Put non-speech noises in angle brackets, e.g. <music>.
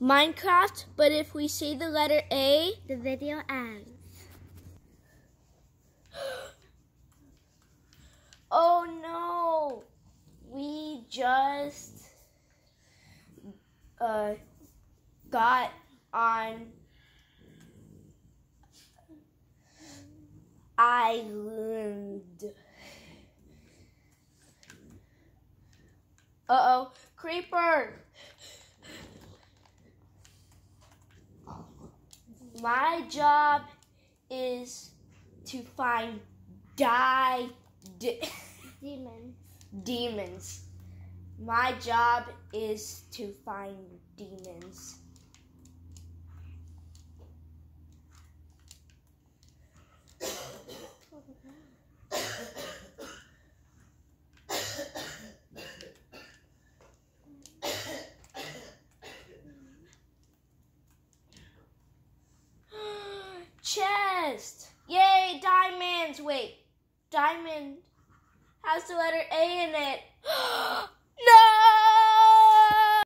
Minecraft, but if we say the letter A, The video ends. <gasps> oh no, we just uh, got on island. Uh oh, creeper. My job is to find die de- Demons. demons. My job is to find demons. Chest! Yay, diamonds! Wait, diamond has the letter A in it. <gasps> <gasps>